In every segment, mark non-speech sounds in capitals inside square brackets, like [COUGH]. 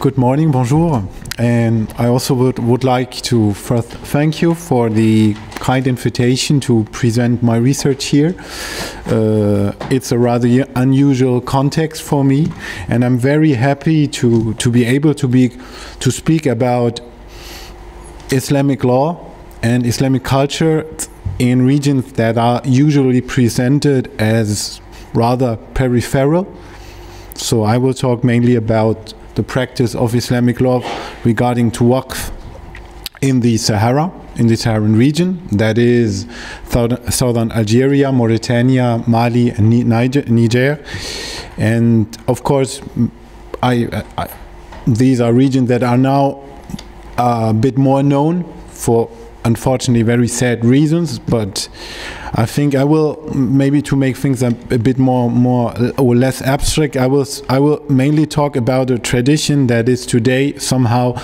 Good morning, bonjour. And I also would, would like to first thank you for the kind invitation to present my research here. Uh, it's a rather unusual context for me, and I'm very happy to, to be able to, be, to speak about Islamic law and Islamic culture in regions that are usually presented as rather peripheral. So I will talk mainly about the practice of Islamic law regarding to waqf in the Sahara, in the Saharan region, that is southern Algeria, Mauritania, Mali, and Niger. And of course, I, I, these are regions that are now uh, a bit more known for unfortunately very sad reasons, but I think I will maybe to make things a, a, bit more more or less abstract. I will I will mainly talk about a tradition that is today somehow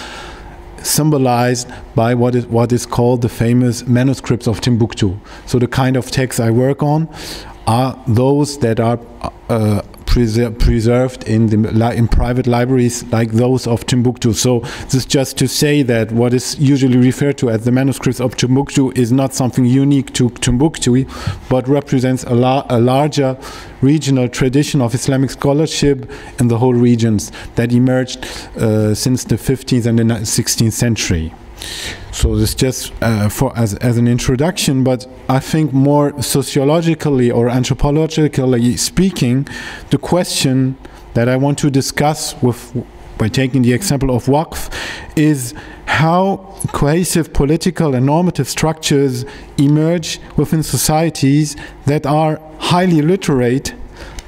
symbolized by what is what is called the famous manuscripts of Timbuktu. So the kind of texts I work on are those that are uh, preserved in the in private libraries like those of Timbuktu. So this is just to say that what is usually referred to as the manuscripts of Timbuktu is not something unique to Timbuktu, but represents a, la a larger regional tradition of Islamic scholarship in the whole regions that emerged uh, since the 15th and the 16th century. So this just uh, for as, as an introduction, but I think more sociologically or anthropologically speaking, the question that I want to discuss with by taking the example of Waqf is how cohesive political and normative structures emerge within societies that are highly literate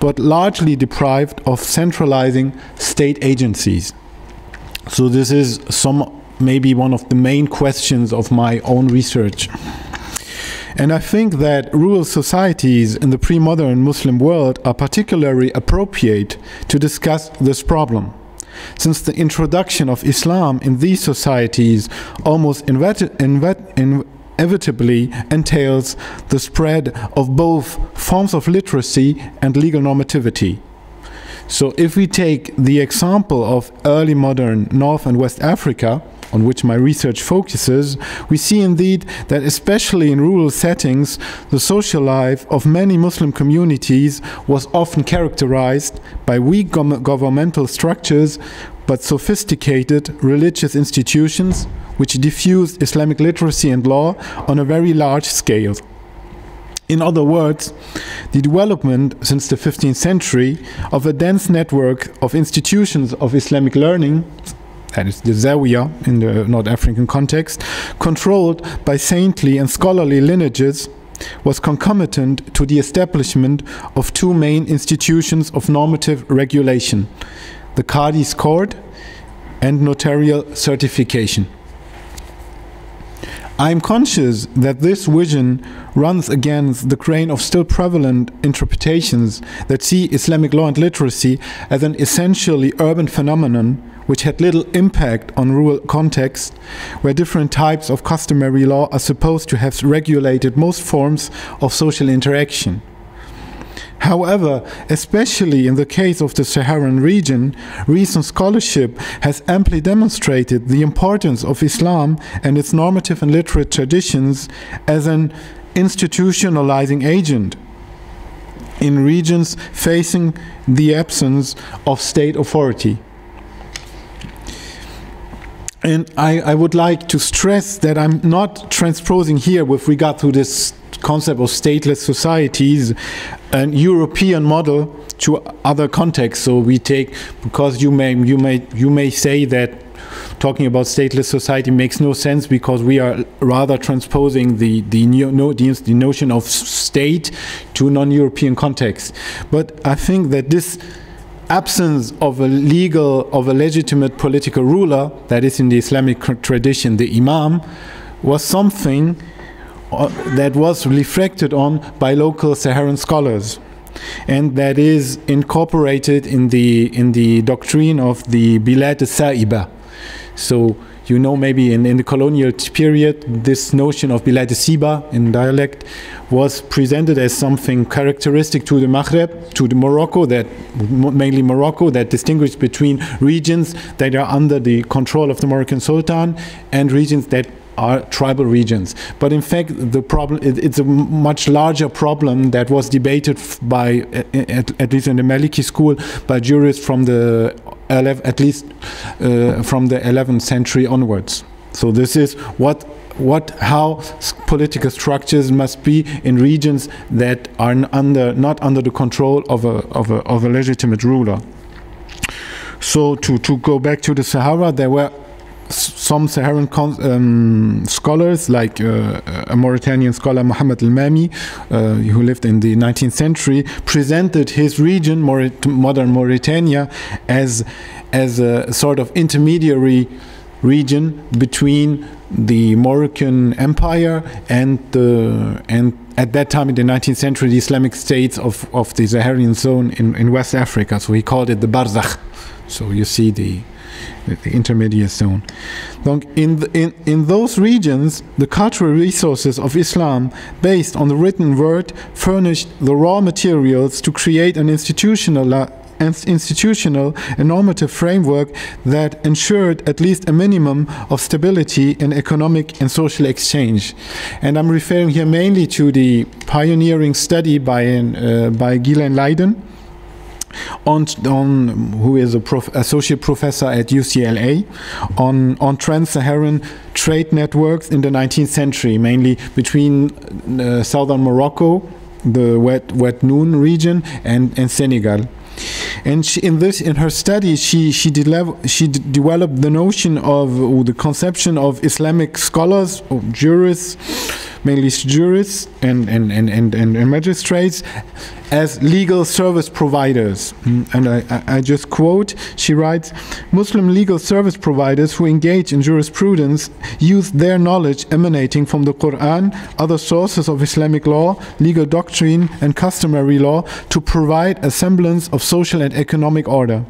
but largely deprived of centralizing state agencies. So this is some maybe one of the main questions of my own research. And I think that rural societies in the pre modern Muslim world are particularly appropriate to discuss this problem. Since the introduction of Islam in these societies almost inevitably entails the spread of both forms of literacy and legal normativity. So, if we take the example of early modern North and West Africa, on which my research focuses, we see indeed that especially in rural settings, the social life of many Muslim communities was often characterized by weak governmental structures but sophisticated religious institutions which diffused Islamic literacy and law on a very large scale. In other words, the development since the 15th century of a dense network of institutions of Islamic learning that is the Zawiya in the North African context, controlled by saintly and scholarly lineages, was concomitant to the establishment of two main institutions of normative regulation the Qadi's Court and notarial certification. I am conscious that this vision runs against the grain of still prevalent interpretations that see Islamic law and literacy as an essentially urban phenomenon which had little impact on rural contexts, where different types of customary law are supposed to have regulated most forms of social interaction. However, especially in the case of the Saharan region, recent scholarship has amply demonstrated the importance of Islam and its normative and literate traditions as an institutionalizing agent in regions facing the absence of state authority. And I, I, would like to stress that I'm not transposing here with regard to this concept of stateless societies an European model to other contexts. So we take because you may you may you may say that talking about stateless society makes no sense because we are rather transposing the the, no, the, the notion of state to non-European context. But I think that this absence of a legal, of a legitimate political ruler, that is in the Islamic tradition, the Imam, was something Uh, that was reflected on by local Saharan scholars. And that is incorporated in the, in the doctrine of the Bilad al-Sa'iba. So you know, maybe in, in the colonial period, this notion of Bilad Siba in dialect was presented as something characteristic to the Maghreb, to the Morocco, that mainly Morocco, that distinguished between regions that are under the control of the Moroccan Sultan and regions that are tribal regions. But in fact, the problem it, it's a much larger problem that was debated by, at, at, least in the Maliki school, by jurists from the 11, at least uh, from the 11th century onwards. So this is what what how political structures must be in regions that are under not under the control of a of a, of a legitimate ruler. So to to go back to the Sahara, there were some Saharan um, scholars, like uh, a Mauritanian scholar, Muhammad al-Mami, uh, who lived in the 19th century, presented his region, modern Mauritania, as, as a sort of intermediary region between the Moroccan Empire and the and at that time in the 19th century the Islamic states of, of the Saharan zone in, in West Africa. So he called it the Barzakh. So you see the the intermediate zone. Donc in, the, in, in those regions, the cultural resources of Islam, based on the written word, furnished the raw materials to create an institutional institutional and normative framework that ensured at least a minimum of stability in economic and social exchange. And I'm referring here mainly to the pioneering study by, uh, by Ghislaine Lydon, on, on who is a prof, associate professor at UCLA on on trans-Saharan trade networks in the 19th century, mainly between uh, southern Morocco, the Wet Wet Noon region, and and Senegal. And she, in this, in her study, she she, she developed the notion of or the conception of Islamic scholars, or jurists, mainly jurists and and, and, and, and magistrates, as legal service providers. Mm, and I, I, just quote, she writes, Muslim legal service providers who engage in jurisprudence use their knowledge emanating from the Quran, other sources of Islamic law, legal doctrine, and customary law to provide a semblance of social and economic order.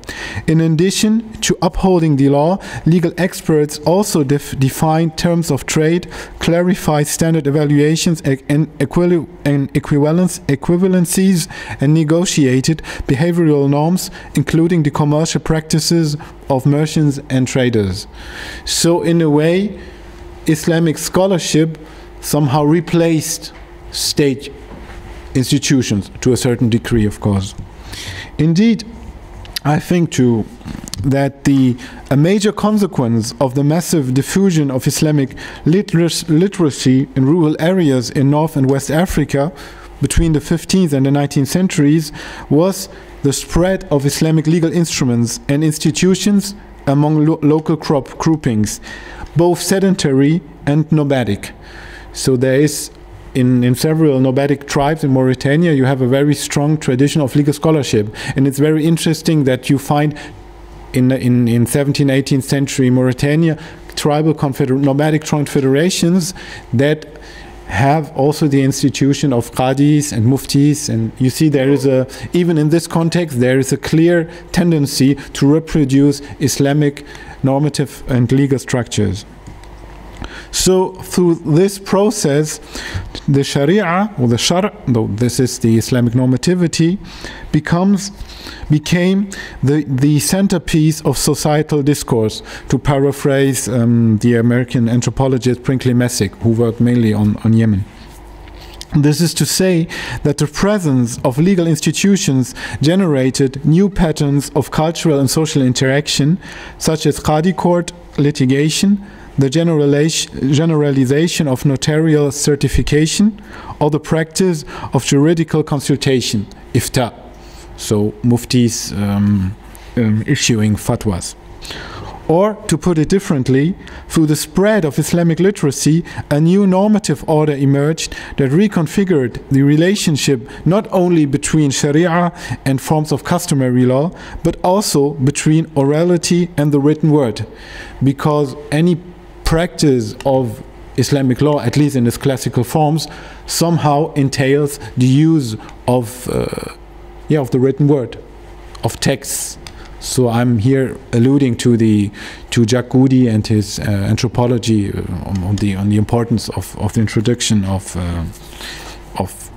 In addition to upholding the law, legal experts also def define terms of trade, clarify standard evaluations and, and, and equivalence, equivalencies and negotiated behavioral norms, including the commercial practices of merchants and traders. So, in a way, Islamic scholarship somehow replaced state institutions to a certain degree, of course. Indeed, I think too that the a major consequence of the massive diffusion of Islamic literacy in rural areas in North and West Africa between the 15th and the 19th centuries was the spread of Islamic legal instruments and institutions among lo local crop groupings, both sedentary and nomadic. So there is in, in several nomadic tribes in Mauritania, you have a very strong tradition of legal scholarship. And it's very interesting that you find in, in, in 17th, 18th century Mauritania, tribal confeder nomadic confederations that have also the institution of qadis and muftis. And you see there is a even in this context there is a clear tendency to reproduce islamic normative and legal structures so through this process, the Sharia or the Shar, though this is the Islamic normativity, becomes became the the centerpiece of societal discourse. To paraphrase um, the American anthropologist Brinkley Messick, who worked mainly on on Yemen. This is to say that the presence of legal institutions generated new patterns of cultural and social interaction, such as Qadi court litigation, the generalization of notarial certification or the practice of juridical consultation, ifta. So muftis um, um, issuing fatwas. Or, to put it differently, through the spread of Islamic literacy, a new normative order emerged that reconfigured the relationship not only between Sharia and forms of customary law, but also between orality and the written word. Because any practice of Islamic law, at least in its classical forms, somehow entails the use of, uh, yeah, of the written word, of texts, So I'm here alluding to the to Jack Goody and his uh, anthropology uh, on the on the importance of, of the introduction of uh, of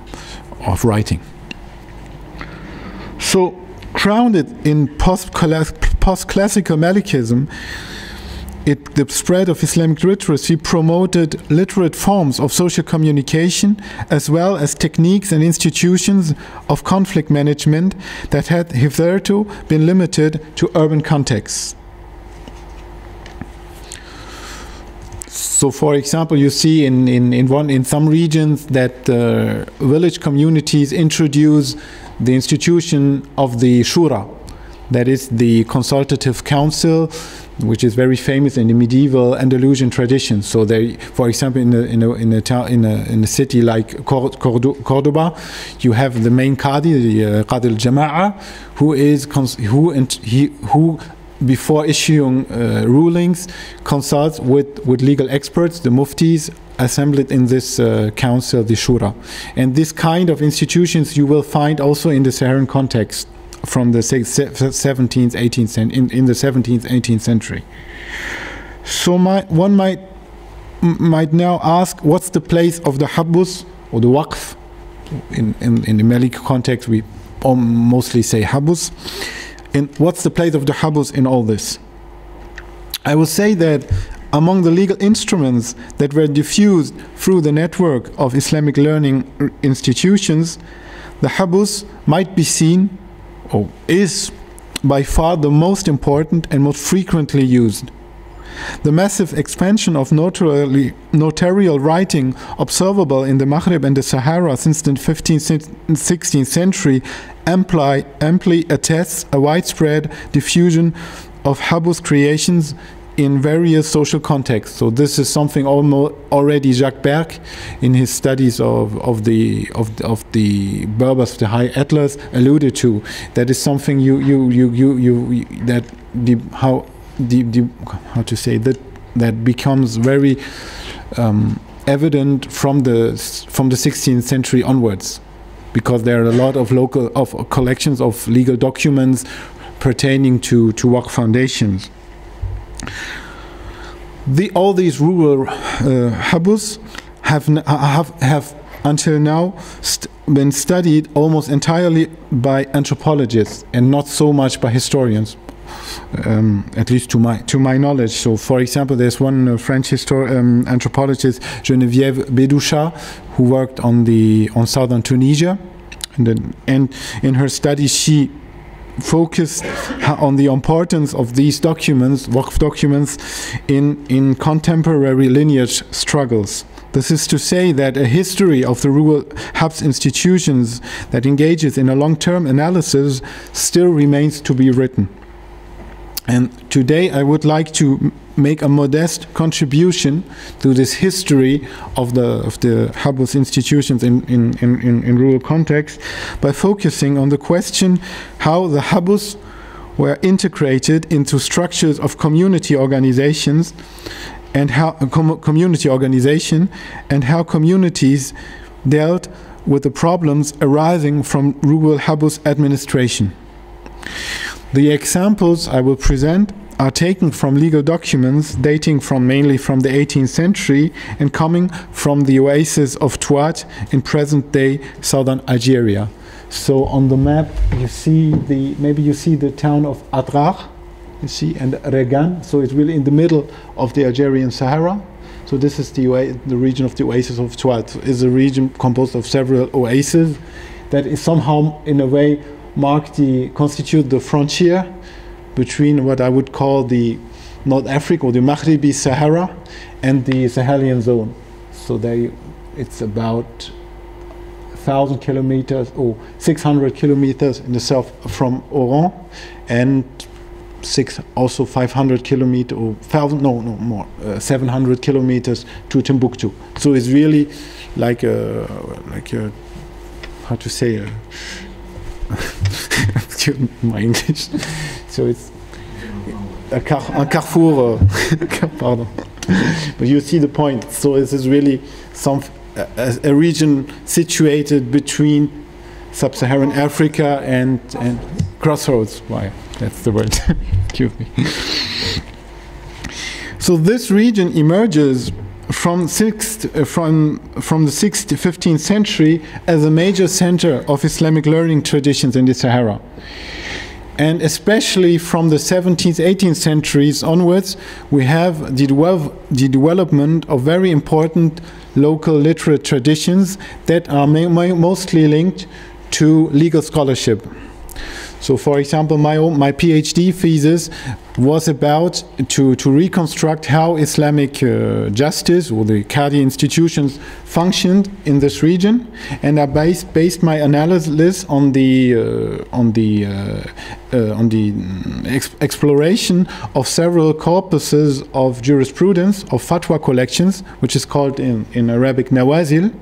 of writing. So grounded in post post classical Malikism, it, the spread of Islamic literacy promoted literate forms of social communication as well as techniques and institutions of conflict management that had hitherto been limited to urban contexts. So, for example, you see in, in, in, one, in some regions that uh, village communities introduce the institution of the Shura, that is the consultative council which is very famous in the medieval Andalusian tradition. So they, for example, in a, in a, in a, town, in a, in a city like Cordoba, you have the main Qadi, the uh, Qadi al-Jama'a, who is, who, and he, who before issuing uh, rulings, consults with, with legal experts, the muftis, assembled in this uh, council, the Shura. And this kind of institutions you will find also in the Saharan context from the 17th, 18th, in, in the 17th, 18th century. So my, one might might now ask, what's the place of the habus or the waqf? In, in, in the Malik context, we mostly say habus. And what's the place of the habus in all this? I will say that among the legal instruments that were diffused through the network of Islamic learning institutions, the habus might be seen Oh. is by far the most important and most frequently used. The massive expansion of notarial writing observable in the Maghreb and the Sahara since the 15th and 16th century amply, amply attests a widespread diffusion of Habus creations in various social contexts. So this is something almost already Jacques Berque, in his studies of, of the of, of the Berbers of the High Atlas, alluded to. That is something you you you you, you that the how the, the how to say that that becomes very um, evident from the from the 16th century onwards, because there are a lot of local of collections of legal documents pertaining to to waqf foundations. The, all these rural uh, habus have, have, have until now st been studied almost entirely by anthropologists and not so much by historians. Um, at least to my to my knowledge. So, for example, there's one uh, French um, anthropologist, Geneviève Bédoucha, who worked on the on southern Tunisia, and, then, and in her study she focused on the importance of these documents, Waqf documents, in, in contemporary lineage struggles. This is to say that a history of the rural Habs institutions that engages in a long-term analysis still remains to be written. And today I would like to make a modest contribution to this history of the of the Habus institutions in, in, in, in, rural context by focusing on the question how the Habus were integrated into structures of community organizations and how com community organization and how communities dealt with the problems arising from rural Habus administration. The examples I will present are taken from legal documents dating from mainly from the 18th century and coming from the oasis of Touat in present-day southern Algeria. So on the map you see the maybe you see the town of Adrar, you see, and Reggane. So it's really in the middle of the Algerian Sahara. So this is the the region of the oasis of Touat. is a region composed of several oases that is somehow in a way mark the constitute the frontier between what I would call the North Africa or the Maghribi Sahara and the Sahelian zone. So they, it's about thousand kilometers or 600 kilometers in the south from Oran and six also 500 kilometers or thousand no no more uh, 700 kilometers to Timbuktu so it's really like a like a how to say a [LAUGHS] my English. So it's a, car a carrefour. Uh, [LAUGHS] pardon. but you see the point. So this is really some a, a region situated between sub-Saharan Africa and and crossroads. Why? that's the word. [LAUGHS] Excuse me. So this region emerges from sixth, uh, from from the 6th to 15th century as a major center of Islamic learning traditions in the Sahara. And especially from the 17th, 18th centuries onwards, we have the, devel the development of very important local literate traditions that are mostly linked to legal scholarship. So, for example, my, own, my PhD thesis was about to, to reconstruct how Islamic uh, justice or the Qadi institutions functioned in this region, and I based, based my analysis on the uh, on the uh, uh on the ex exploration of several corpuses of jurisprudence of fatwa collections, which is called in, in Arabic nawazil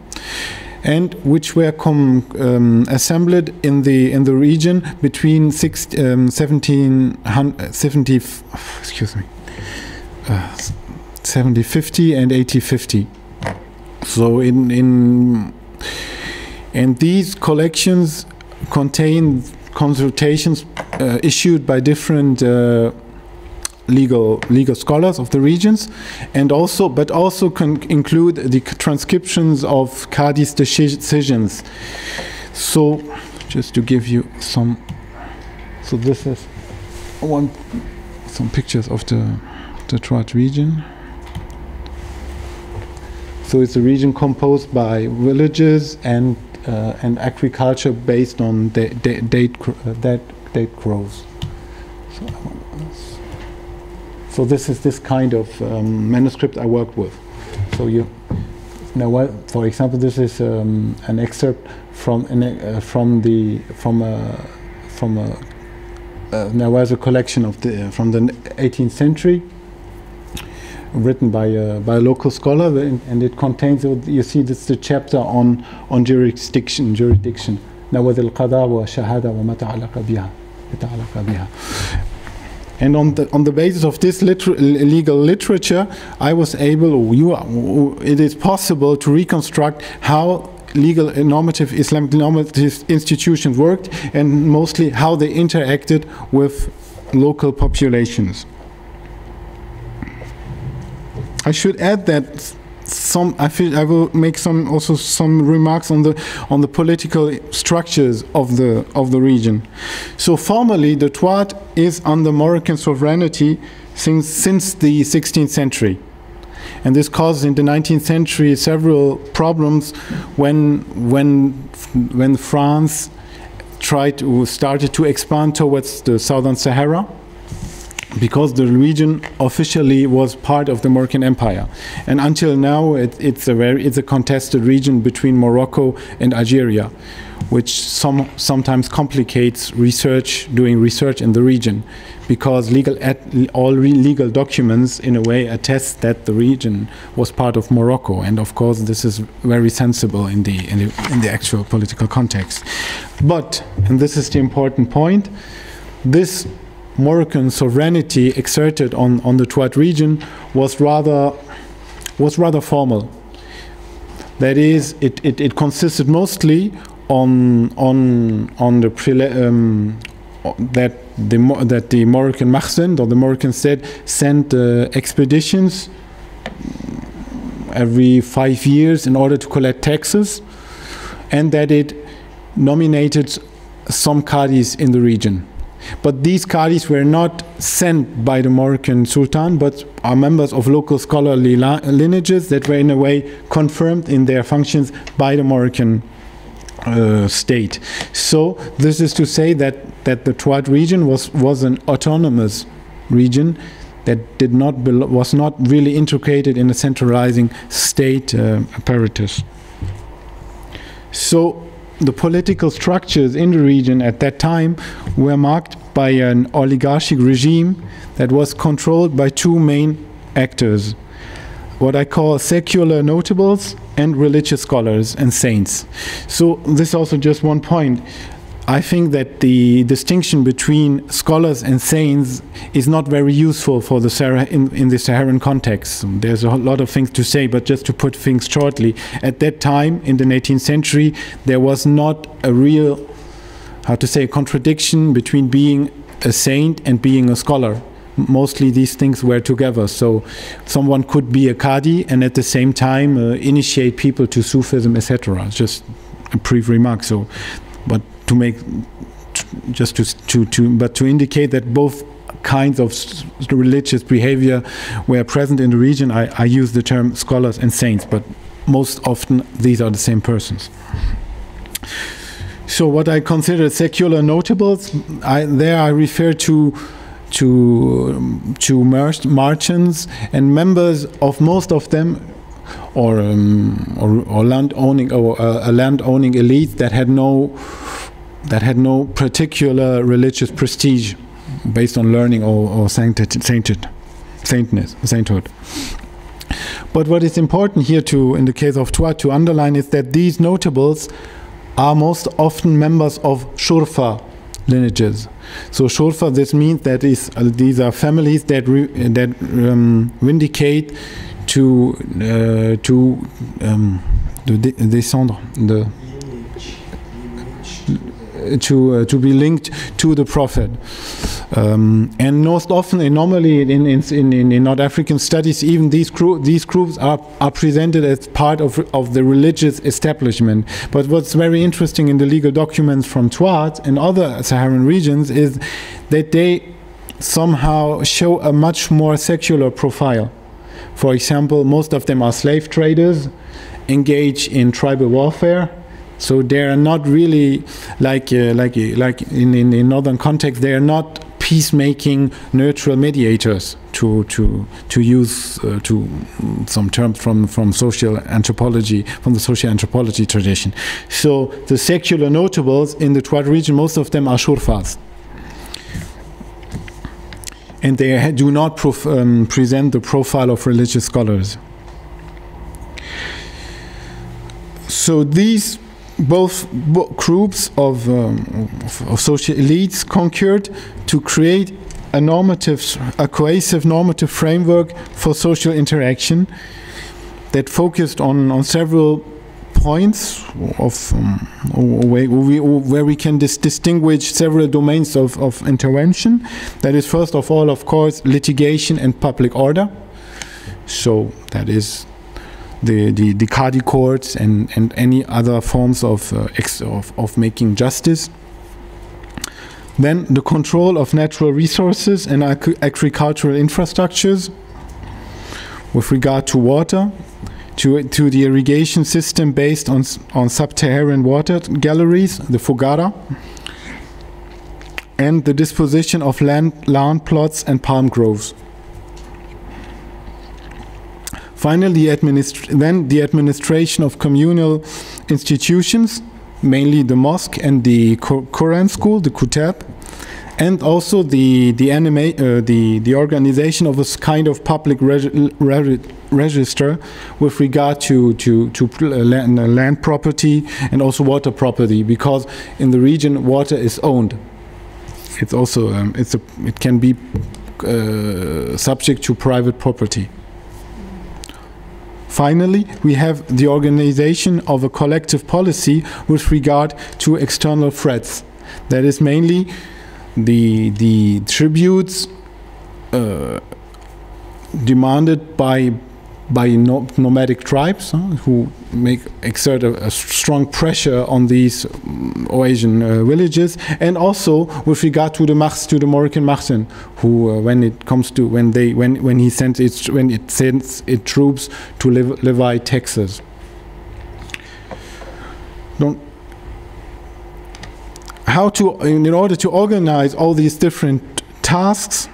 and which were um, assembled in the in the region between six, um, 1770 excuse me uh, 7050 and 8050 so in in and these collections contain consultations uh, issued by different uh, legal legal scholars of the regions, and also but also can include the transcriptions of Qadi's decisions. So, just to give you some, so this is one some pictures of the Tuat region. So it's a region composed by villages and uh, and agriculture based on date date, uh, date, date groves. So so this is this kind of um, manuscript I worked with. So you now, what, for example, this is um, an excerpt from an, uh, from the from a from a uh, there was a collection of the uh, from the 18th century written by a, by a local scholar and it contains you see this the chapter on on jurisdiction jurisdiction نوذ القضاء وشهادة وما تعلق بها يتعلق بها and on the, on the basis of this liter legal literature, I was able, you, it is possible to reconstruct how legal normative Islamic normative institutions worked and mostly how they interacted with local populations. I should add that some I feel I will make some also some remarks on the on the political structures of the of the region. So formally, the Tuat is under Moroccan sovereignty since since the 16th century, and this caused in the 19th century several problems when when when France tried to started to expand towards the southern Sahara because the region officially was part of the Moroccan Empire, and until now it, it's a very it's a contested region between Morocco and Algeria, which some sometimes complicates research doing research in the region, because legal all legal documents in a way attest that the region was part of Morocco, and of course this is very sensible in the in the, in the actual political context. But and this is the important point, this Moroccan sovereignty exerted on, on the Tuat region was rather, was rather formal. That is, it, it, it consisted mostly on, on, on the um, that the that the Moroccan Makhzen or the Moroccan state sent uh, expeditions every five years in order to collect taxes, and that it nominated some qadis in the region. But these qadis were not sent by the Moroccan Sultan, but are members of local scholarly lineages that were in a way confirmed in their functions by the Moroccan uh, state. So this is to say that, that the Tuat region was, was an autonomous region that did not was not really integrated in a centralizing state uh, apparatus. So the political structures in the region at that time were marked by an oligarchic regime that was controlled by two main actors what I call secular notables and religious scholars and saints. So, this is also just one point. I think that the distinction between scholars and saints is not very useful for the Sahara in, in the Saharan context. There's a lot of things to say, but just to put things shortly, at that time in the 18th century, there was not a real, how to say, contradiction between being a saint and being a scholar. Mostly these things were together. So someone could be a Qadi and at the same time uh, initiate people to Sufism, etc. Just a brief remark. So, but to make just to, to, to but to indicate that both kinds of religious behavior were present in the region, I, I use the term scholars and saints, but most often these are the same persons. So what I consider secular notables, I, there I refer to to to merchants and members of most of them, or um, or, or, land owning or uh, a land owning elite that had no that had no particular religious prestige based on learning or, or sainted, sainted, saintness, sainthood. But what is important here to, in the case of Tuat, to underline is that these notables are most often members of Shurfa lineages. So Shurfa, this means that is, uh, these are families that that um, vindicate to uh, to um, de descendre to uh, to be linked to the prophet. Um, and most often, and normally in, in, in, in, North African studies, even these, these groups are, are presented as part of, of the religious establishment. But what's very interesting in the legal documents from Tuat and other Saharan regions is that they somehow show a much more secular profile. For example, most of them are slave traders, engage in tribal warfare, so they are not really like uh, like like in, in in northern context. They are not peacemaking neutral mediators to to to use uh, to some terms from from social anthropology from the social anthropology tradition. So the secular notables in the Tuat region, most of them are shurfas. And they do not um, present the profile of religious scholars. So these both groups of, um, of, of, social elites concurred to create a normative, a cohesive normative framework for social interaction that focused on, on several points of um, where, we, where we can dis distinguish several domains of, of intervention. That is, first of all, of course, litigation and public order. So that is the, the, the Qadi courts and, and any other forms of, uh, of, of making justice. Then the control of natural resources and ag agricultural infrastructures with regard to water, to, to the irrigation system based on, on subterranean water galleries, the Foggara, and the disposition of land, land plots and palm groves. Finally, the then the administration of communal institutions, mainly the mosque and the Quran school, the Kutab, and also the the anima uh, the the organization of a kind of public reg reg register with regard to to to land, land property and also water property, because in the region water is owned. It's also um, it's a it can be uh, subject to private property. Finally, we have the organization of a collective policy with regard to external threats. That is mainly the, the tributes uh, demanded by by no nomadic tribes huh, who make exert a, a, strong pressure on these um, Oasian uh, villages, and also with regard to the Mars, to the Moroccan Makhzen, who, uh, when it comes to when they when when he sends its when it sends its troops to Lev Levi, Texas. Don't how to in order to organize all these different tasks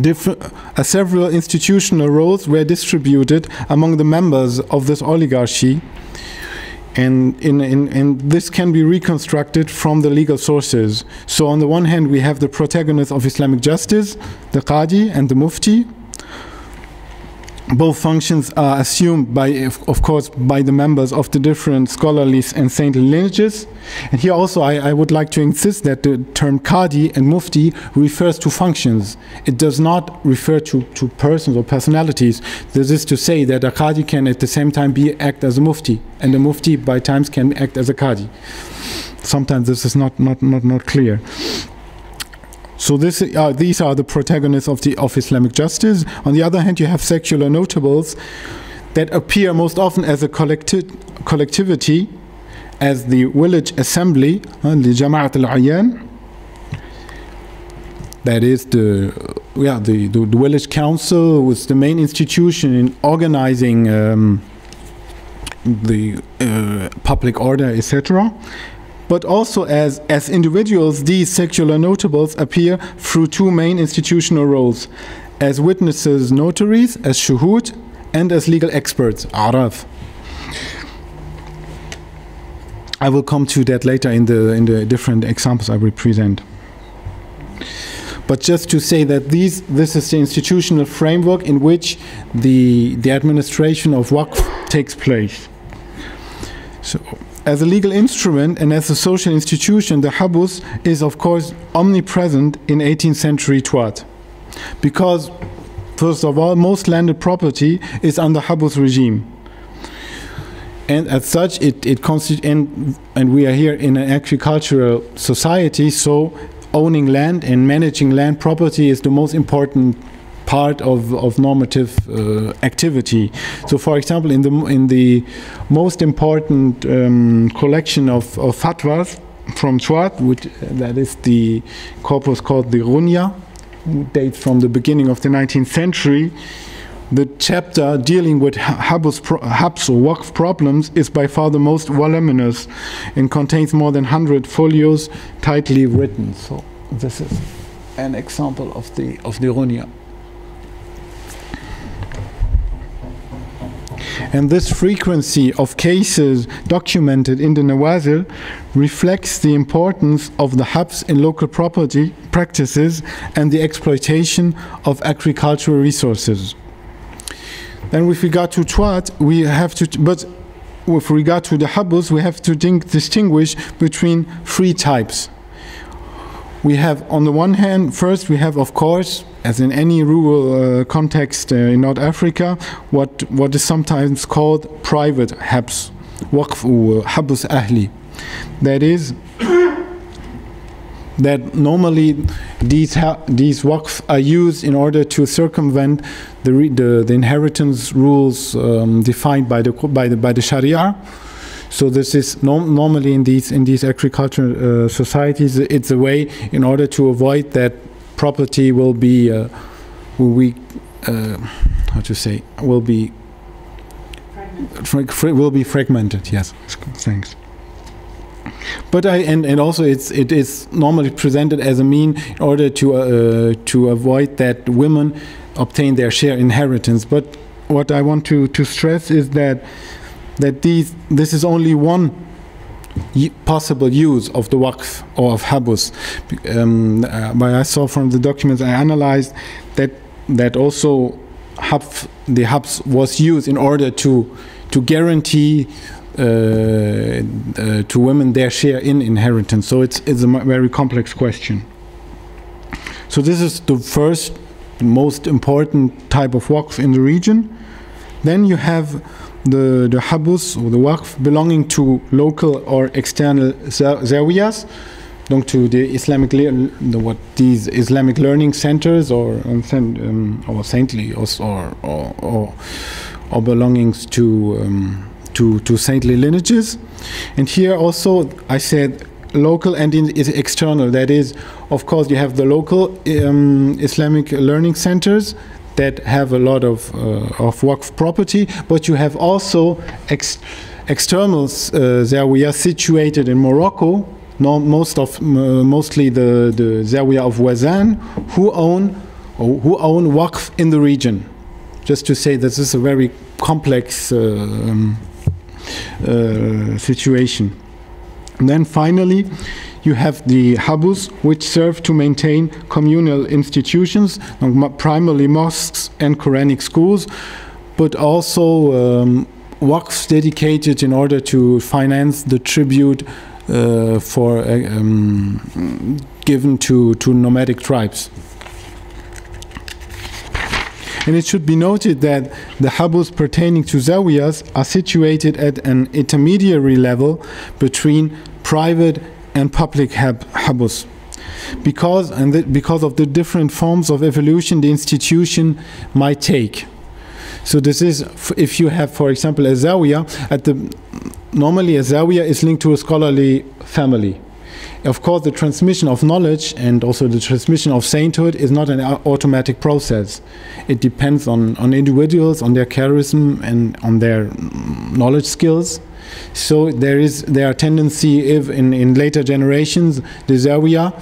Different, uh, several institutional roles were distributed among the members of this oligarchy, and, in, in, and this can be reconstructed from the legal sources. So, on the one hand, we have the protagonists of Islamic justice, the Qadi and the Mufti, both functions are assumed by, of course, by the members of the different scholarly and saintly lineages. And here also I, I, would like to insist that the term Qadi and Mufti refers to functions. It does not refer to, to persons or personalities. This is to say that a Qadi can at the same time be act as a Mufti, and a Mufti by times can act as a Qadi. Sometimes this is not, not, not, not clear. So this, uh, these are the protagonists of the of Islamic justice. On the other hand, you have secular notables that appear most often as a collecti collectivity, as the village assembly, the Jama'at al-Ayan. That is the yeah the, the, the village council was the main institution in organizing um, the uh, public order, etc but also as, as individuals, these secular notables appear through two main institutional roles as witnesses, notaries, as shuhud, and as legal experts, araf. I will come to that later in the, in the different examples I will present. But just to say that these, this is the institutional framework in which the, the administration of Waqf takes place. So as a legal instrument and as a social institution, the habus is of course omnipresent in 18th century Tuat. Because, first of all, most landed property is under habus regime. And as such, it, it and, and we are here in an agricultural society, so owning land and managing land property is the most important part of, of normative uh, activity. So, for example, in the in the most important um, collection of, of fatwas from Tuat, which that is the corpus called the Ghunya, dates from the beginning of the 19th century. The chapter dealing with Habs, or Waqf problems is by far the most voluminous and contains more than 100 folios tightly written. So this is an example of the of the Ghunya. And this frequency of cases documented in the Nawazil reflects the importance of the hubs in local property practices and the exploitation of agricultural resources. Then with regard to Tuat, we have to, but with regard to the Habus, we have to distinguish between three types. We have, on the one hand, first we have, of course, as in any rural uh, context uh, in North Africa, what, what is sometimes called private habs, waqf or habs ahli. That is, [COUGHS] that normally these these waqf are used in order to circumvent the the, the inheritance rules um, defined by the by the by the Sharia. So this is normally in these in these agricultural uh, societies, it's a way in order to avoid that property will be uh, will be uh, how to say will be will be fragmented. Yes, thanks. But I and, and also it's it is normally presented as a mean in order to uh, to avoid that women obtain their share inheritance. But what I want to to stress is that that these this is only one possible use of the waqf or of habus. Um, uh, I saw from the documents I analyzed that that also the hubs was used in order to to guarantee uh, uh, to women their share in inheritance. So it's it's a very complex question. So this is the first most important type of waqf in the region. Then you have the, the habus or the waqf belonging to local or external zawiyas, donc to the Islamic the, what these Islamic learning centers or um, or saintly or or, or, or belongings to um, to to saintly lineages, and here also I said local and in, external. That is, of course, you have the local um, Islamic learning centers that have a lot of, uh, of Waqf property, but you have also ex externals uh, there. We are situated in Morocco, most of, mostly the, the Zawiya of Wazan, who own, who own Waqf in the region. Just to say this is a very complex uh, um, uh, situation. And then finally, you have the habus, which serve to maintain communal institutions, primarily mosques and Quranic schools, but also um, waqfs dedicated in order to finance the tribute uh, for uh, um, given to, to nomadic tribes. And it should be noted that the habus pertaining to zawiyas are situated at an intermediary level between private and public hab habus. because and because of the different forms of evolution the institution might take. So this is if you have, for example, a zawiya. At the normally a zawiya is linked to a scholarly family. Of course, the transmission of knowledge and also the transmission of sainthood is not an automatic process. It depends on, on individuals, on their charism, and on their knowledge skills. So there is there are tendency if in, in later generations the zawiya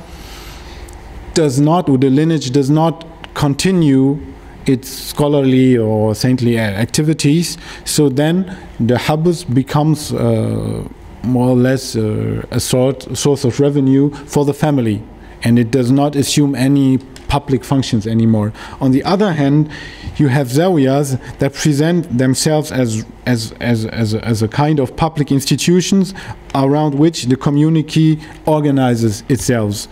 does not or the lineage does not continue its scholarly or saintly activities. So then the habus becomes uh, more or less uh, a sort, source of revenue for the family, and it does not assume any public functions anymore. On the other hand, you have zawiyas that present themselves as, as, as, as, a, as a kind of public institutions around which the community organizes itself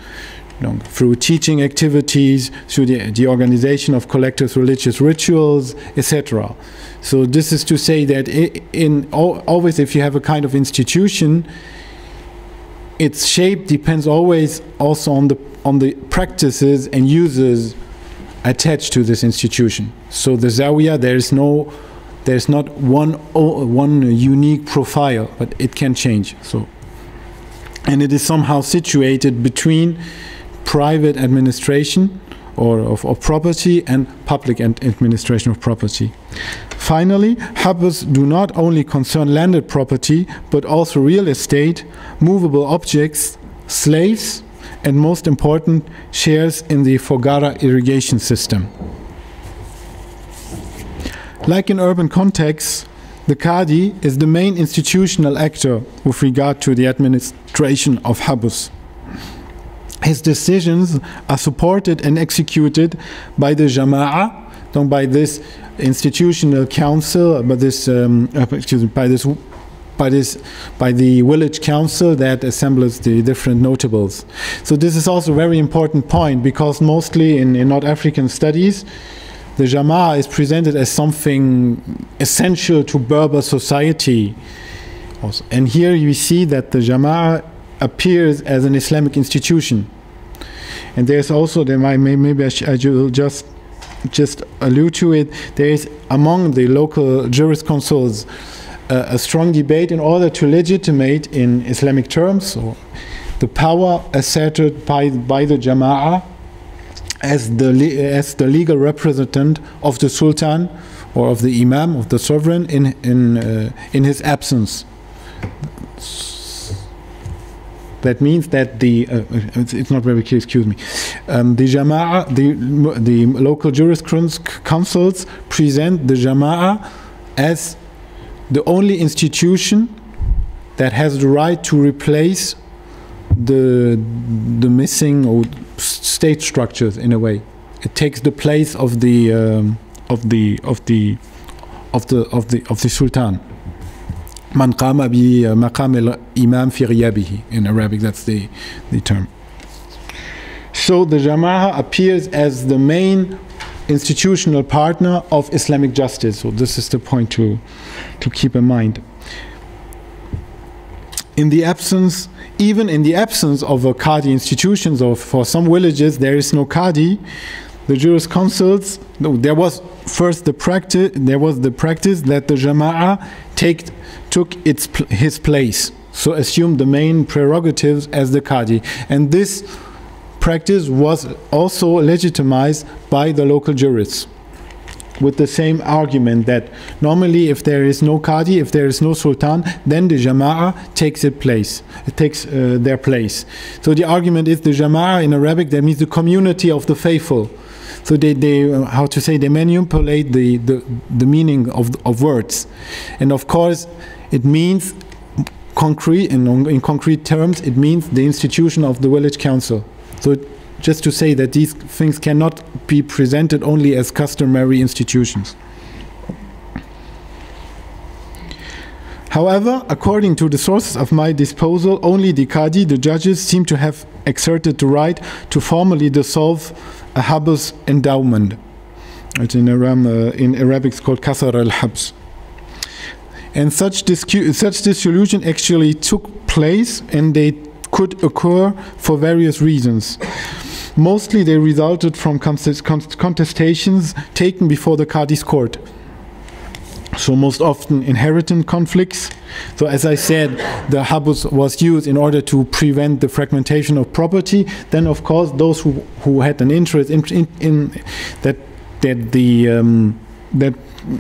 you know, through teaching activities, through the, the organization of collective religious rituals, etc. So this is to say that in always if you have a kind of institution, its shape depends always also on the on the practices and uses attached to this institution. So the zawiya there is no there's not one one unique profile, but it can change. So and it is somehow situated between private administration or of, of property and public and administration of property. Finally, habus do not only concern landed property, but also real estate, movable objects, slaves, and most important, shares in the Foggara irrigation system. Like in urban contexts, the Qadi is the main institutional actor with regard to the administration of habus. His decisions are supported and executed by the Jama'a, by this institutional council, by this, um, uh, excuse me, by this, by this, by the village council that assembles the different notables. So this is also a very important point because mostly in, in North African studies, the Jama'a is presented as something essential to Berber society. Also. And here you see that the Jama'a appears as an Islamic institution. And there's also, there might, maybe I, will just just allude to it, there is among the local jurisconsults uh, a strong debate in order to legitimate in Islamic terms so the power asserted by, by the Jama'ah as the, as the legal representative of the Sultan or of the Imam, of the sovereign, in, in, uh, in his absence. That means that the, uh, it's, it's, not very clear, excuse me, um, the Jama'a, the, the local jurisconsults present the Jama'a as the only institution that has the right to replace the, the missing or state structures in a way. It takes the place of the, um, of the, of the, of the, of the, of the Sultan. Man qama bi uh, maqam al-imam fi ghiyabihi. In Arabic, that's the, the term. So the Jama'a appears as the main institutional partner of Islamic justice. So this is the point to, to keep in mind. In the absence, even in the absence of a Qadi institutions, or for some villages there is no Qadi, the jurisconsults, no, there was first the practice, there was the practice that the Jama'a take took its his place. So assumed the main prerogatives as the Qadi. And this practice was also legitimized by the local jurists with the same argument that normally if there is no Qadi, if there is no Sultan, then the Jama'a takes its place, it takes uh, their place. So the argument is the Jama'a in Arabic, that means the community of the faithful. So they, they how to say, they manipulate the, the, the meaning of, of words. And of course, it means concrete, in, in concrete terms, it means the institution of the village council. So just to say that these things cannot be presented only as customary institutions. However, according to the sources of my disposal, only the Qadi, the judges, seem to have exerted the right to formally dissolve a habus endowment. It's in, Aram, uh, in Arabic it's called kasar al-habs. And such, such dissolution actually took place and they could occur for various reasons. Mostly they resulted from contestations taken before the Qadi's court. So most often inheritance conflicts. So as I said, the habus was used in order to prevent the fragmentation of property. Then of course those who, who had an interest in, in, in that that the um, that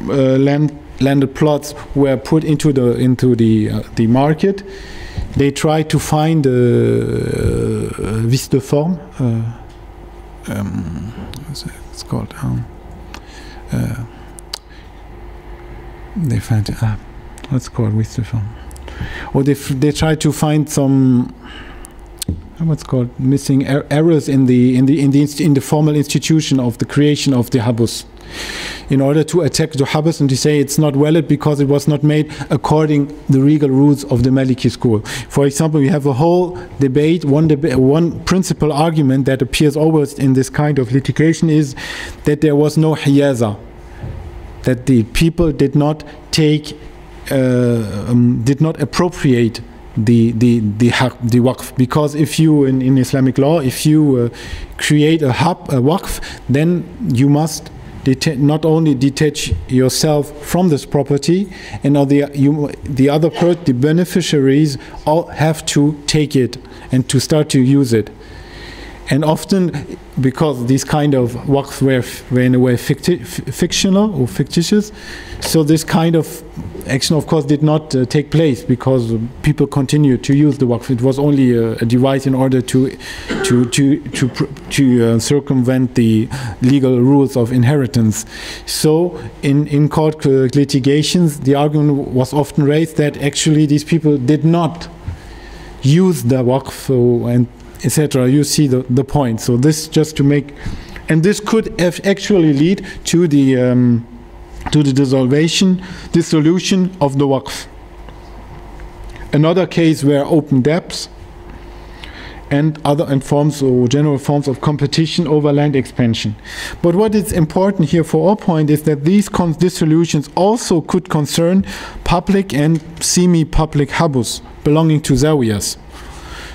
uh, land landed plots were put into the into the uh, the market. They tried to find a uh, vice de forme. Uh, um, it's called? Um, uh, they find what's called vice de forme, or they they try to find some what's called missing er errors in the in the in the in the formal institution of the creation of the habus in order to attack the habus and to say it's not valid because it was not made according the legal rules of the Maliki school. For example, we have a whole debate, one, deba one principal argument that appears always in this kind of litigation is that there was no hiyaza, that the people did not take, uh, um, did not appropriate the the the the waqf because if you in, in Islamic law if you uh, create a hub a waqf then you must not only detach yourself from this property, and the, you, the other part, the beneficiaries, all have to take it and to start to use it. And often, because these kind of waqf were, were in a way ficti fictional or fictitious, so this kind of action, of course, did not uh, take place because people continued to use the waqf. It was only a, a device in order to to to to, to uh, circumvent the legal rules of inheritance. So, in in court uh, litigations, the argument was often raised that actually these people did not use the waqf and etc. You see the the point. So this just to make, and this could actually lead to the um, to the dissolution, dissolution of the Waqf. Another case where open debts and other and forms or general forms of competition over land expansion. But what is important here for our point is that these dissolutions also could concern public and semi-public habus belonging to zawiyas.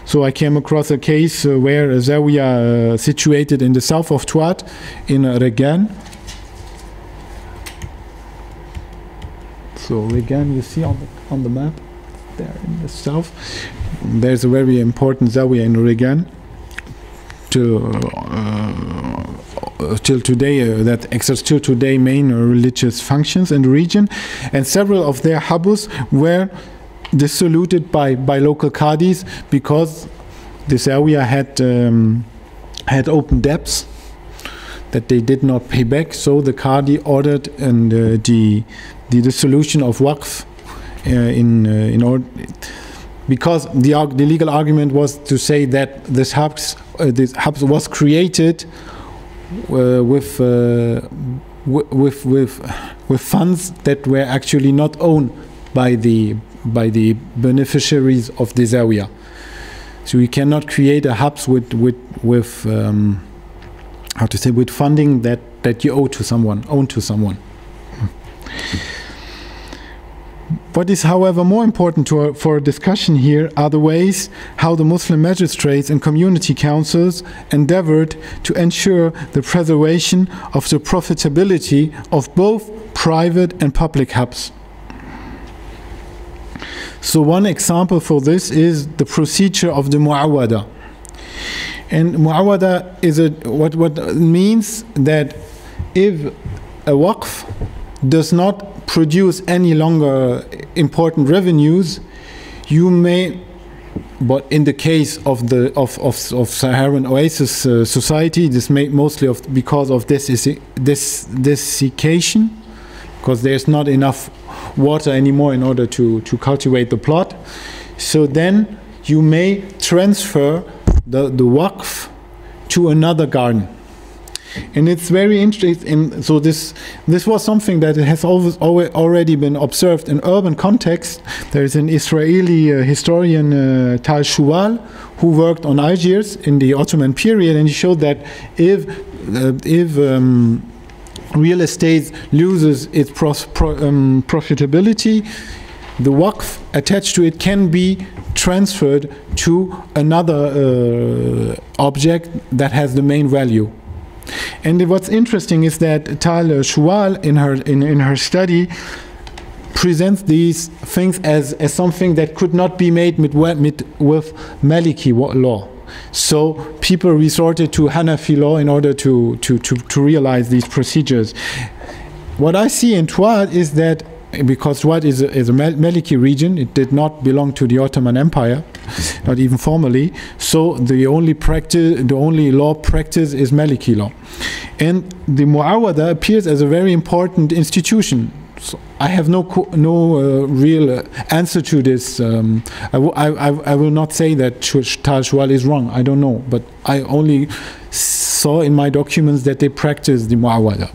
So I came across a case uh, where zawiya uh, situated in the south of Tuat in Reggane So again, you see on the on the map there in the south, there's a very important zawiya in Reggane. To uh, till today, uh, that exerts till today main religious functions in the region, and several of their habus were dissoluted by by local qadis because this area had um, had open debts that they did not pay back. So the Qadi ordered and uh, the the dissolution of Waqf uh, in uh, in order because the the legal argument was to say that this Habs uh, this Habs was created uh, with uh, with with with funds that were actually not owned by the by the beneficiaries of this area. So we cannot create a hubs with with with um, how to say with funding that that you owe to someone, own to someone. What is, however, more important to, for discussion here are the ways how the Muslim magistrates and community councils endeavored to ensure the preservation of the profitability of both private and public hubs. So one example for this is the procedure of the mu'awada. And mu'awada is a, what, what means that if a waqf does not produce any longer important revenues, you may, but in the case of the of, of, of Saharan Oasis uh, society, this may mostly of because of this this desiccation, because there's not enough water anymore in order to to cultivate the plot. So then you may transfer the, the waqf to another garden. And it's very interesting. So this this was something that has always, already been observed in urban context. There is an Israeli uh, historian, uh, Tal Shuval who worked on Algiers in the Ottoman period, and he showed that if uh, if um, real estate loses its pro um, profitability, the waqf attached to it can be transferred to another uh, object that has the main value. And what's interesting is that Tal Shuval in her in, in her study presents these things as, as something that could not be made with, with Maliki law. So people resorted to Hanafi law in order to, to, to, to realize these procedures. What I see in Tuat is that because Tuat is a, is a Maliki region, it did not belong to the Ottoman Empire, not even formally. So the only practice, the only law practice is Maliki law, and the Muawada appears as a very important institution so I have no no uh, real uh, answer to this. Um, I, I, I will not say that Shuval is wrong. I don't know, but I only saw in my documents that they practice the muawada.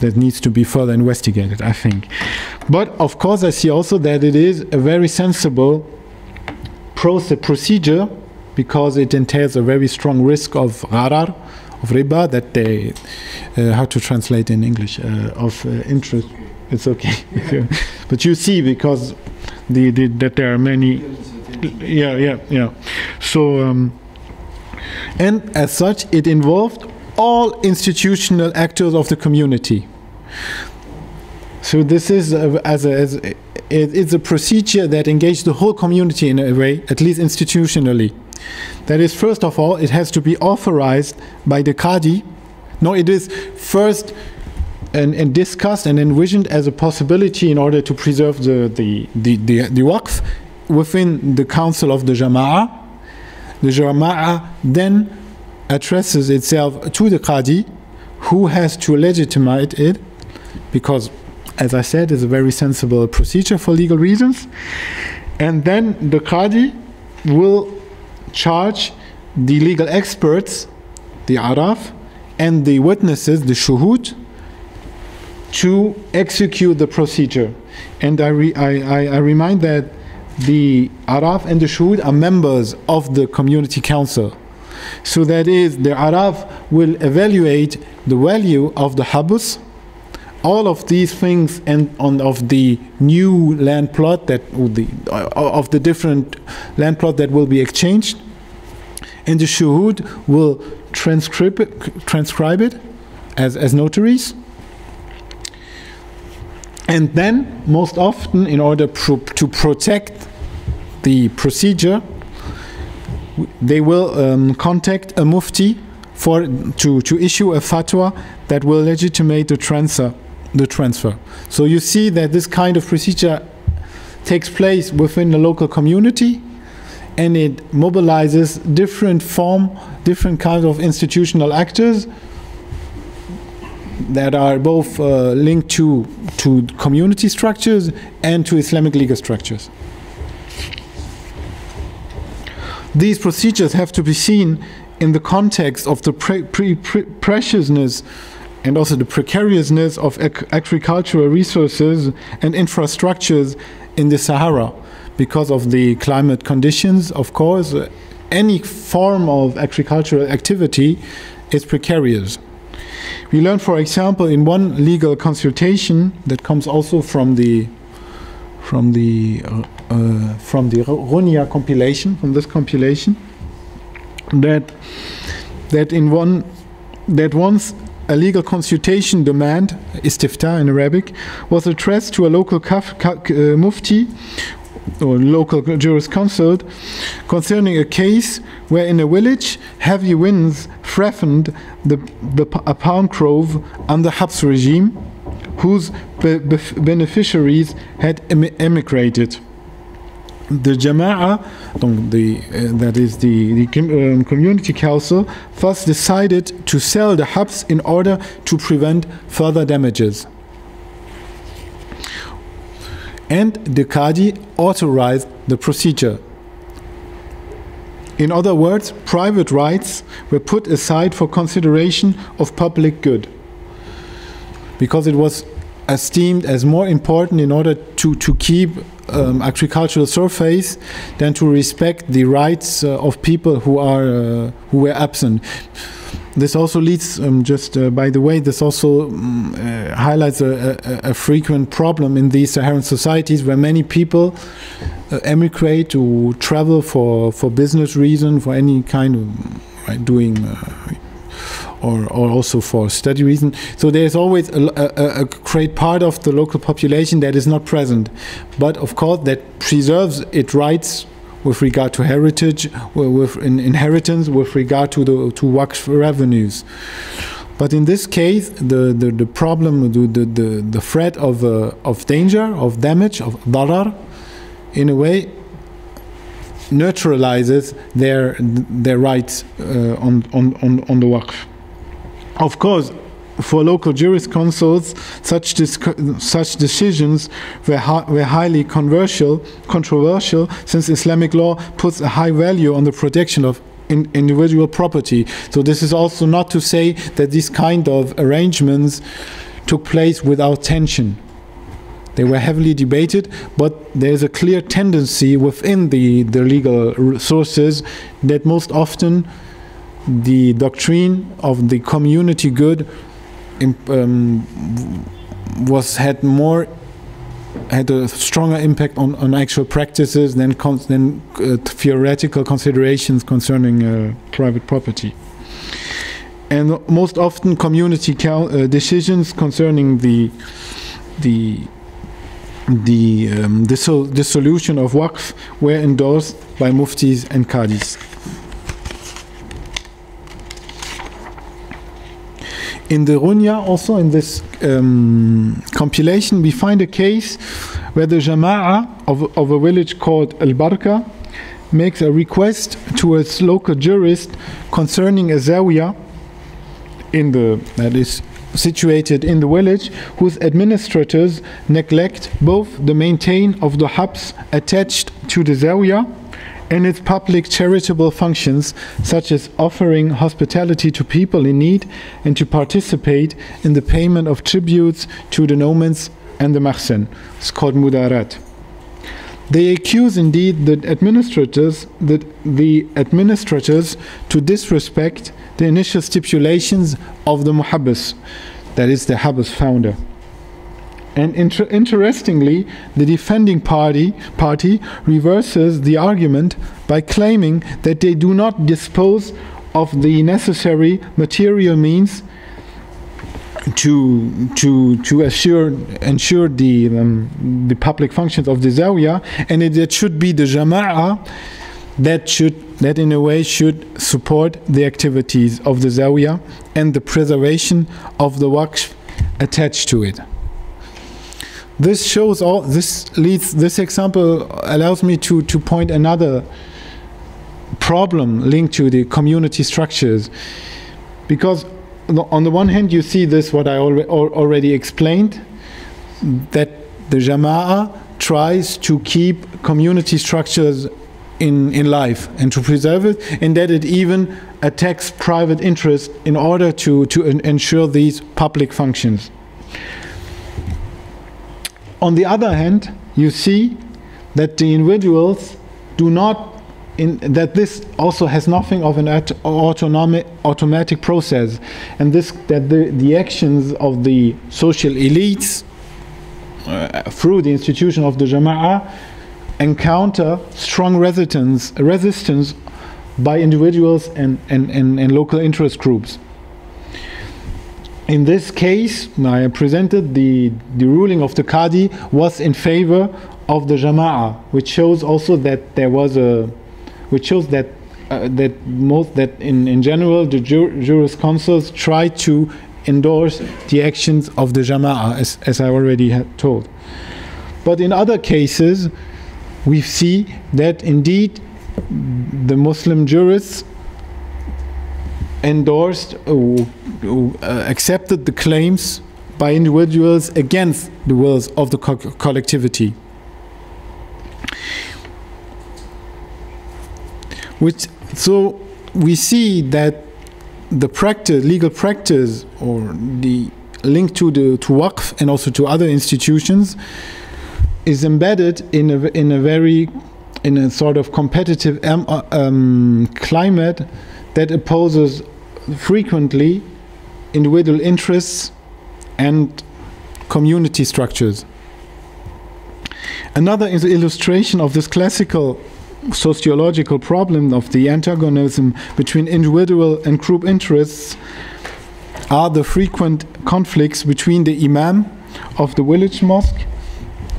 That needs to be further investigated, I think. But of course, I see also that it is a very sensible process procedure because it entails a very strong risk of gharar, of riba, that they, uh, how to translate in English, uh, of uh, interest it's okay. [LAUGHS] but you see, because the, the, that there are many. Yeah, yeah, yeah. So, um, and as such, it involved all institutional actors of the community. So this is a, as a, as a, it, it's a procedure that engaged the whole community in a way, at least institutionally. That is, first of all, it has to be authorized by the Qadi. No, it is first and, and, discussed and envisioned as a possibility in order to preserve the, the, the, the, the waqf within the council of the Jama'ah. The Jama'ah then addresses itself to the Qadi, who has to legitimate it, because, as I said, it's a very sensible procedure for legal reasons. And then the Qadi will charge the legal experts, the Araf, and the witnesses, the Shuhud, to execute the procedure. And I, re, I, I, I, remind that the Araf and the Shuhud are members of the community council. So that is, the Araf will evaluate the value of the habus, all of these things and on of the new land plot that of the different land plot that will be exchanged and the shuhud will transcribe it, transcribe it as, as notaries and then, most often, in order pro to protect the procedure, they will um, contact a mufti for to, to issue a fatwa that will legitimate the transfer. The transfer. So you see that this kind of procedure takes place within the local community, and it mobilizes different form, different kinds of institutional actors that are both uh, linked to, to community structures and to Islamic legal structures. These procedures have to be seen in the context of the pre pre pre preciousness and also the precariousness of ag agricultural resources and infrastructures in the Sahara because of the climate conditions, of course, any form of agricultural activity is precarious. We learn, for example, in one legal consultation that comes also from the from the uh, uh, from the Ghunya compilation, from this compilation, that that in one that once a legal consultation demand, istifta in Arabic, was addressed to a local kaf, uh, mufti or local jurisconsult concerning a case where in a village heavy winds threatened the, the, a palm grove under Habs regime whose be, be, beneficiaries had em emigrated. The Jama'ah, the, uh, that is the, the um, community council, thus decided to sell the Habs in order to prevent further damages and the Qadi authorized the procedure. In other words, private rights were put aside for consideration of public good because it was esteemed as more important in order to, to keep um, agricultural surface than to respect the rights uh, of people who are uh, who were absent. This also leads, um, just uh, by the way, this also um, highlights a, a, a, frequent problem in these Saharan societies where many people uh, emigrate to travel for, for business reason, for any kind of right, doing uh, or, or also for study reason. So there's always a, a, a, great part of the local population that is not present, but of course that preserves its rights with regard to heritage, with in inheritance, with regard to the to Waqf revenues. But in this case, the, the, the problem, the, the, the threat of, uh, of danger, of damage, of darar, in a way, neutralizes their their rights uh, on, on, on, on the Waqf. Of course, for local jurisconsult, such such decisions were, were highly controversial, controversial, since Islamic law puts a high value on the protection of in individual property. So this is also not to say that these kind of arrangements took place without tension. They were heavily debated, but there's a clear tendency within the, the legal sources that most often the doctrine of the community good um, was had more had a stronger impact on, on actual practices than than uh, theoretical considerations concerning uh, private property. And most often, community uh, decisions concerning the the the um, dissolution of Waqf were endorsed by muftis and qadis. In the Ghunya, also in this um, compilation, we find a case where the Jama'a of, of a village called Al Barka makes a request to its local jurist concerning a zawiya in the that is situated in the village whose administrators neglect both the maintain of the hubs attached to the zawiya and its public charitable functions, such as offering hospitality to people in need and to participate in the payment of tributes to the nomads and the Makhzen. It's called mudarat. They accuse indeed the administrators that the administrators to disrespect the initial stipulations of the muhabbis, that is the habas founder. And inter interestingly, the defending party, party reverses the argument by claiming that they do not dispose of the necessary material means to to to assure ensure the um, the public functions of the zawiya, and it, it should be the jama'a that should that in a way should support the activities of the zawiya and the preservation of the waqf attached to it this shows all this leads this example allows me to to point another problem linked to the community structures. Because on the one hand you see this what i already explained that the jama'a tries to keep community structures in in life and to preserve it and that it even attacks private interest in order to to ensure these public functions on the other hand, you see that the individuals do not in, that this also has nothing of an autonomic, automatic process, and this that the, the actions of the social elites uh, through the institution of the Jama'ah encounter strong resistance, resistance by individuals and, and, and, and local interest groups in this case, I presented the, the ruling of the Qadi was in favor of the Jama'ah, which shows also that there was a, which shows that uh, that most that in, in general the jur jurisconsults try to endorse the actions of the Jama'ah, as, as I already had told. But in other cases, we see that indeed the Muslim jurists endorsed or, or uh, accepted the claims by individuals against the wills of the co collectivity. Which, so we see that the practice, legal practice, or the link to the to Waqf and also to other institutions, is embedded in a in a very in a sort of competitive um, uh, um, climate that opposes frequently individual interests and community structures. Another illustration of this classical sociological problem of the antagonism between individual and group interests are the frequent conflicts between the imam of the village mosque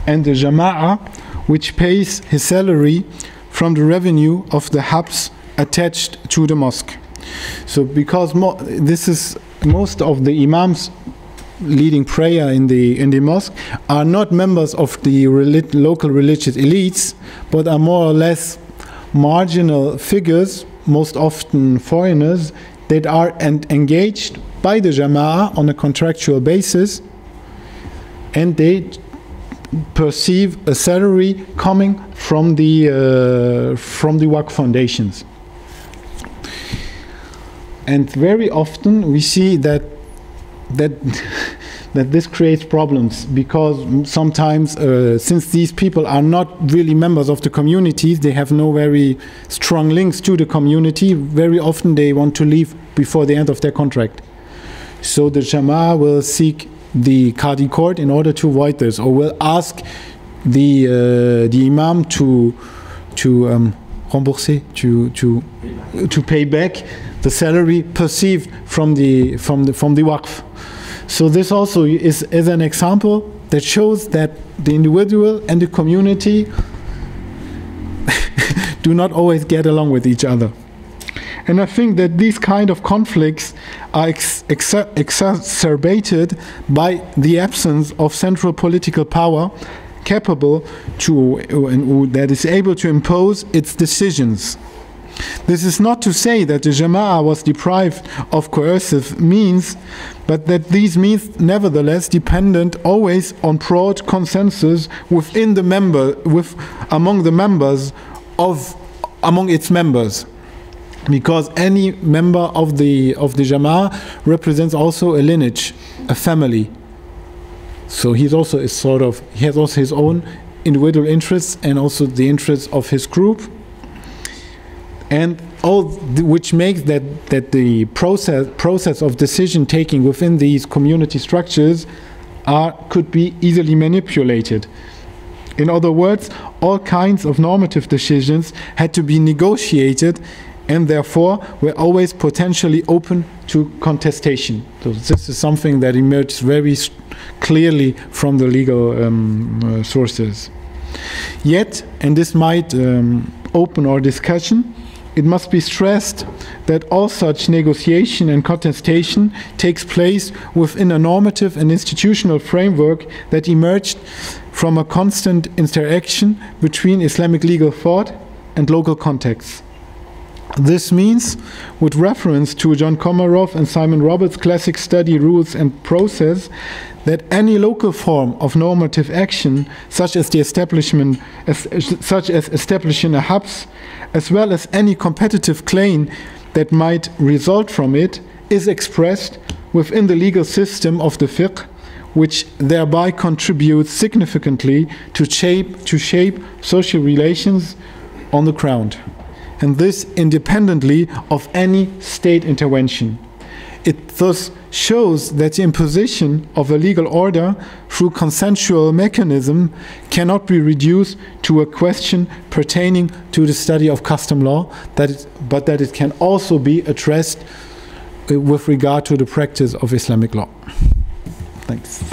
and the jama'ah, which pays his salary from the revenue of the habs attached to the mosque. So, because this is most of the imams leading prayer in the in the mosque are not members of the relig local religious elites, but are more or less marginal figures, most often foreigners, that are engaged by the Jama'ah on a contractual basis, and they perceive a salary coming from the uh, from the Waqf foundations. And very often we see that that [LAUGHS] that this creates problems because sometimes uh, since these people are not really members of the communities they have no very strong links to the community very often they want to leave before the end of their contract. So the Jama will seek the Qadi court in order to avoid this or will ask the uh, the imam to to um, rembourser to to to pay back the salary perceived from the from the from the waqf. So this also is, is an example that shows that the individual and the community [LAUGHS] do not always get along with each other. And I think that these kind of conflicts are ex ex exacerbated by the absence of central political power capable to that is able to impose its decisions this is not to say that the Jama'ah was deprived of coercive means, but that these means nevertheless dependent always on broad consensus within the member, with among the members of among its members. Because any member of the of the Jama'ah represents also a lineage, a family. So he's also a sort of he has also his own individual interests and also the interests of his group and all which makes that that the process process of decision taking within these community structures are could be easily manipulated. In other words all kinds of normative decisions had to be negotiated and therefore were always potentially open to contestation. So this is something that emerges very clearly from the legal um, uh, sources. Yet and this might um, open our discussion it must be stressed that all such negotiation and contestation takes place within a normative and institutional framework that emerged from a constant interaction between Islamic legal thought and local contexts. This means, with reference to John Comaroff and Simon Roberts' classic study rules and process, that any local form of normative action, such as the establishment, as, such as establishing a hubs, as well as any competitive claim that might result from it, is expressed within the legal system of the fiqh, which thereby contributes significantly to shape, to shape social relations on the ground, and this independently of any state intervention. It thus shows that the imposition of a legal order through consensual mechanism cannot be reduced to a question pertaining to the study of custom law, that it, but that it can also be addressed uh, with regard to the practice of Islamic law. Thanks.